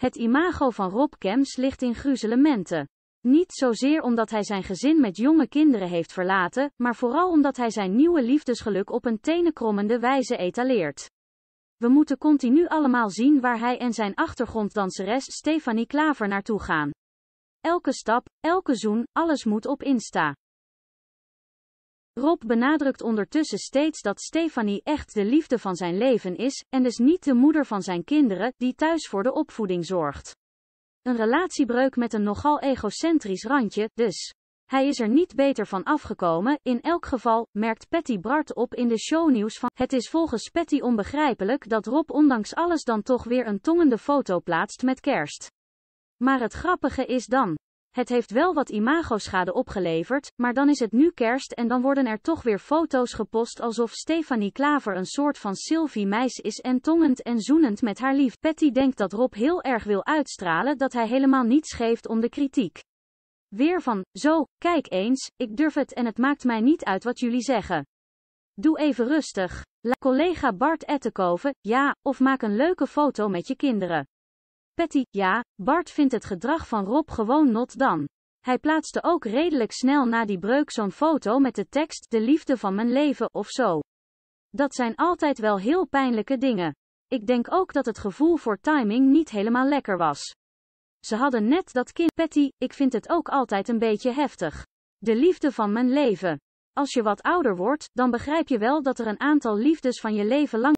Het imago van Rob Kems ligt in gruzelementen. Niet zozeer omdat hij zijn gezin met jonge kinderen heeft verlaten, maar vooral omdat hij zijn nieuwe liefdesgeluk op een tenenkrommende wijze etaleert. We moeten continu allemaal zien waar hij en zijn achtergronddanseres Stefanie Klaver naartoe gaan. Elke stap, elke zoen, alles moet op Insta. Rob benadrukt ondertussen steeds dat Stefanie echt de liefde van zijn leven is, en dus niet de moeder van zijn kinderen, die thuis voor de opvoeding zorgt. Een relatiebreuk met een nogal egocentrisch randje, dus. Hij is er niet beter van afgekomen, in elk geval, merkt Patty Bart op in de shownieuws van, het is volgens Patty onbegrijpelijk dat Rob ondanks alles dan toch weer een tongende foto plaatst met kerst. Maar het grappige is dan, het heeft wel wat imagoschade opgeleverd, maar dan is het nu kerst en dan worden er toch weer foto's gepost alsof Stefanie Klaver een soort van Sylvie Meis is en tongend en zoenend met haar lief. Patty denkt dat Rob heel erg wil uitstralen dat hij helemaal niets geeft om de kritiek. Weer van, zo, kijk eens, ik durf het en het maakt mij niet uit wat jullie zeggen. Doe even rustig. La collega Bart Ettenkoven, ja, of maak een leuke foto met je kinderen. Patty, ja, Bart vindt het gedrag van Rob gewoon not dan. Hij plaatste ook redelijk snel na die breuk zo'n foto met de tekst, de liefde van mijn leven, of zo. Dat zijn altijd wel heel pijnlijke dingen. Ik denk ook dat het gevoel voor timing niet helemaal lekker was. Ze hadden net dat kind, Patty, ik vind het ook altijd een beetje heftig. De liefde van mijn leven. Als je wat ouder wordt, dan begrijp je wel dat er een aantal liefdes van je leven lang